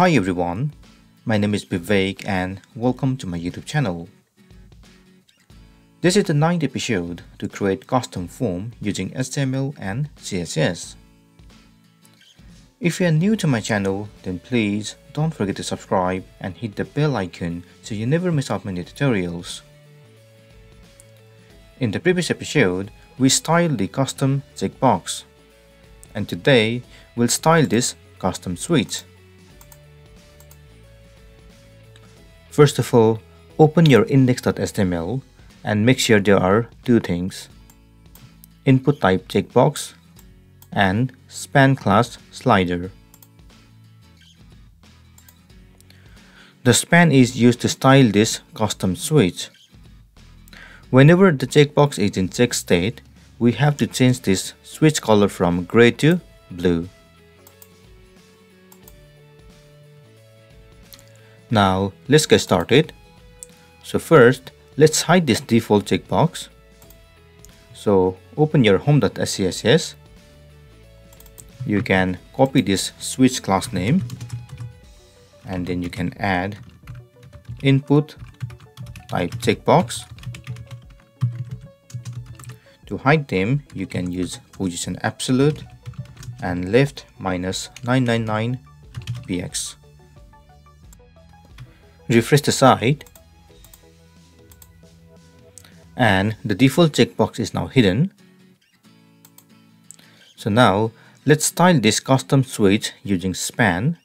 Hi everyone, my name is Bibek and welcome to my YouTube channel. This is the ninth episode to create custom form using HTML and CSS. If you are new to my channel, then please don't forget to subscribe and hit the bell icon so you never miss out my new tutorials. In the previous episode, we styled the custom checkbox. And today, we'll style this custom switch. First of all, open your index.html and make sure there are two things. Input type checkbox and span class slider. The span is used to style this custom switch. Whenever the checkbox is in check state, we have to change this switch color from gray to blue. Now let's get started. So first, let's hide this default checkbox. So open your home.scss. You can copy this switch class name and then you can add input type checkbox. To hide them, you can use position absolute and left minus 999 px. Refresh the site and the default checkbox is now hidden. So now let's style this custom switch using span.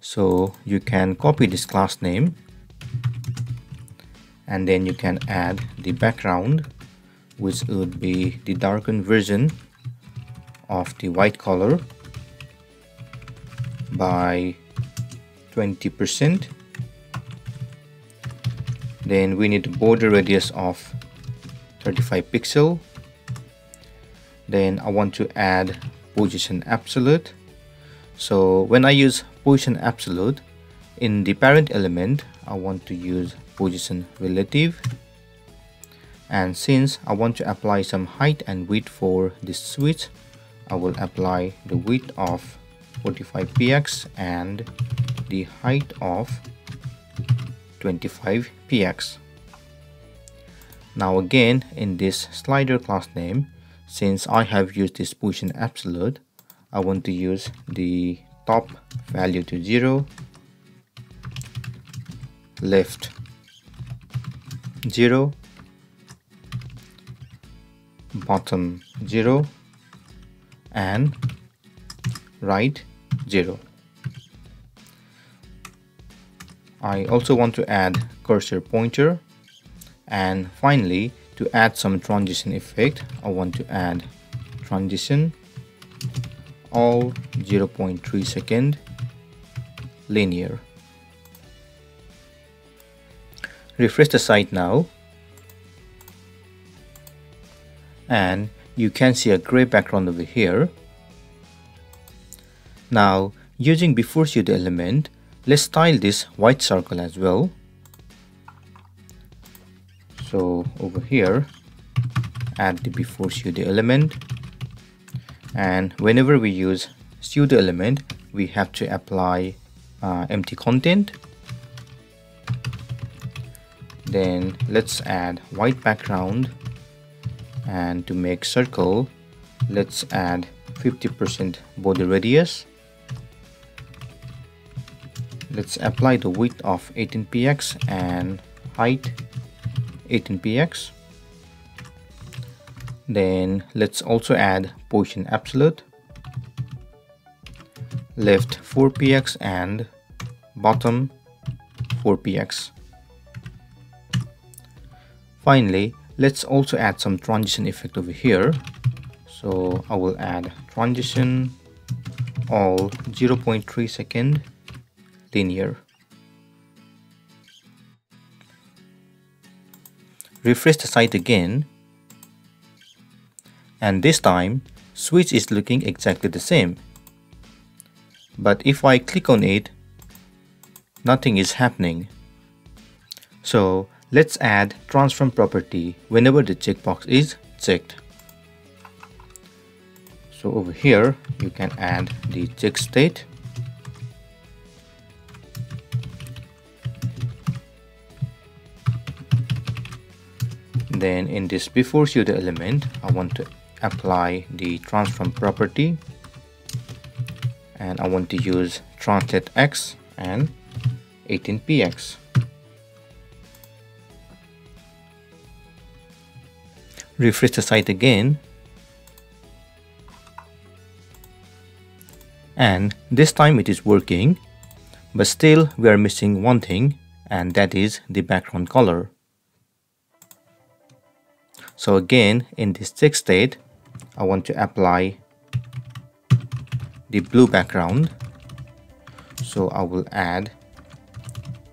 So you can copy this class name and then you can add the background which would be the darkened version of the white color by 20% then we need a border radius of 35 pixel. Then I want to add position absolute. So when I use position absolute in the parent element I want to use position relative. And since I want to apply some height and width for this switch I will apply the width of 45 px and the height of 25 px. Now again in this slider class name since I have used this position absolute I want to use the top value to 0 left 0 bottom 0 and right 0 I also want to add cursor pointer. And finally to add some transition effect I want to add transition. All 0.3 second linear. Refresh the site now. And you can see a gray background over here. Now using before pseudo element let's style this white circle as well. So over here add the before pseudo element. And whenever we use pseudo element we have to apply uh, empty content. Then let's add white background. And to make circle let's add 50% border radius let's apply the width of 18px and height 18px then let's also add position absolute left 4px and bottom 4px finally let's also add some transition effect over here. So I will add transition all 0.3 second linear. Refresh the site again and this time switch is looking exactly the same. But if I click on it, nothing is happening. So let's add transform property whenever the checkbox is checked. So over here you can add the check state then in this before pseudo element I want to apply the transform property. And I want to use translate x and 18px refresh the site again. And this time it is working but still we are missing one thing and that is the background color so again in this check state I want to apply the blue background. So I will add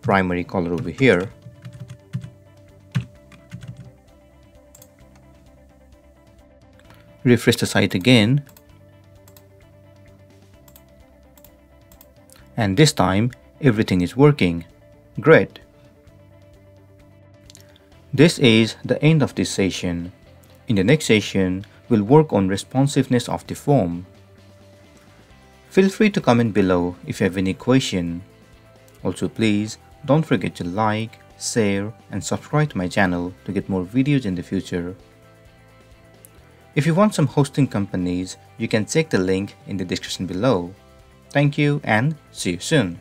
primary color over here. Refresh the site again. And this time everything is working. Great this is the end of this session in the next session we'll work on responsiveness of the form feel free to comment below if you have any question also please don't forget to like share and subscribe to my channel to get more videos in the future if you want some hosting companies, you can check the link in the description below. Thank you and see you soon.